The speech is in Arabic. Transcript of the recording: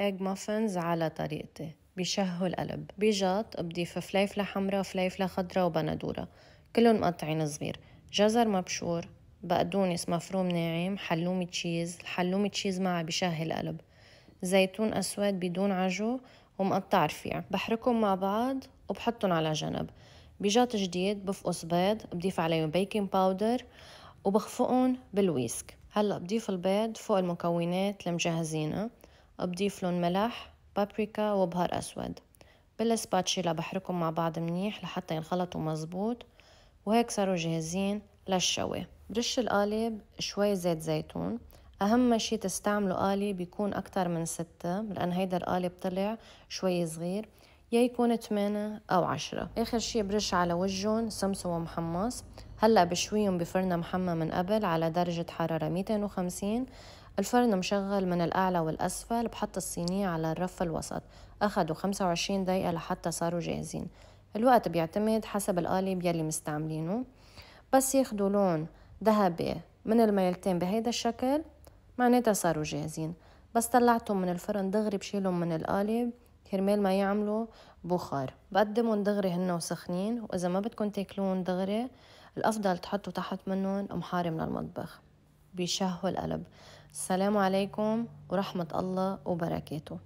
Egg muffins على طريقتي. بيشهوا القلب. بجاط بضيف فليفلة حمراء وفليفلة خضراء وبندورة. كلهم مقطعين صغير. جزر مبشور. بقدونس مفروم ناعم. حلومي cheese. الحلومي cheese معها بشهي القلب. زيتون أسود بدون عجو ومقطع رفيع. بحركهم مع بعض وبحطهم على جنب. بجاط جديد بفقص بيض بضيف عليهم baking powder وبخفقهم بال whisk. هلأ بضيف البيض فوق المكونات المجهزينها. بضيف لهم ملح بابريكا وبهار أسود. بالسباتشيلا بحركهم مع بعض منيح لحتى ينخلطوا مزبوط وهيك صاروا جاهزين للشوي برش القالب شوي زيت زيتون. أهم شي تستعملوا قالب يكون أكتر من ستة لأن هيدا القالب طلع شوي صغير. يا يكون ثمانية أو عشرة. آخر شي برش على وجهن سمسم ومحمص. هلأ بشويهم بفرن محمى من قبل على درجة حرارة 250 الفرن مشغل من الأعلى والأسفل بحط الصينية على الرف الوسط أخدوا 25 دقيقة لحتى صاروا جاهزين. الوقت بيعتمد حسب القالب يلي مستعملينه. بس ياخدوا لون ذهبي من الميلتين بهيدا الشكل معناتها صاروا جاهزين. بس طلعتهم من الفرن دغري بشيلهم من القالب كرمال ما يعملوا بخار. بقدمهم دغري هن وسخنين وإذا ما بدكم تاكلون دغري الأفضل تحطوا تحت منهم محارم للمطبخ. بيشهوا القلب السلام عليكم ورحمة الله وبركاته.